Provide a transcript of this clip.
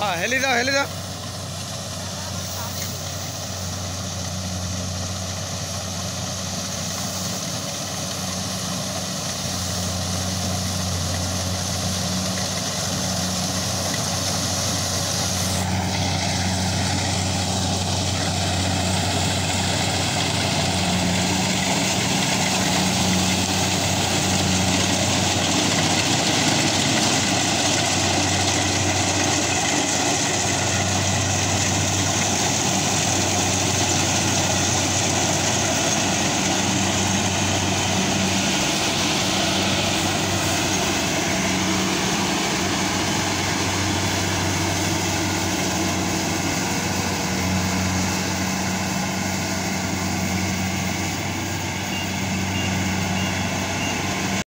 हाँ हेली जाओ हेली जाओ